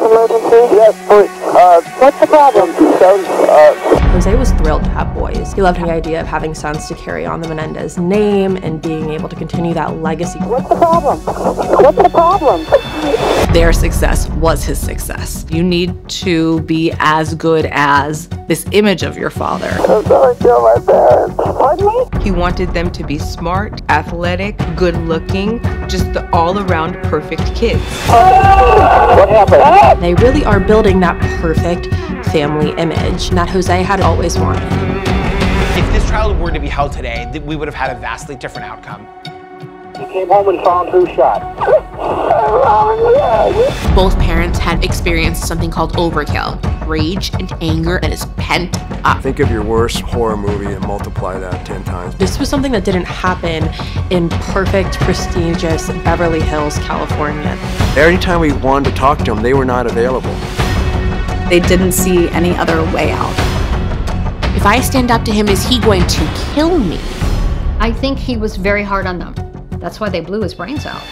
Medical emergency? Yes, please. Uh, What's the problem? Sons, uh, Jose was thrilled to have boys. He loved the idea of having sons to carry on the Menendez name and being able to continue that legacy. what's the problem? What's the problem? Their success was his success. You need to be as good as this image of your father. I'm sorry, kill my parents. Pardon me? He wanted them to be smart, athletic, good looking, just the all around perfect kids. What? They really are building that perfect family image that Jose had always wanted. If this trial were to be held today, we would have had a vastly different outcome. He came home and found who shot. Both parents had experienced something called overkill rage and anger that is pent up. Think of your worst horror movie and multiply that 10 times. This was something that didn't happen in perfect, prestigious Beverly Hills, California. Every time we wanted to talk to them, they were not available. They didn't see any other way out. If I stand up to him, is he going to kill me? I think he was very hard on them. That's why they blew his brains out.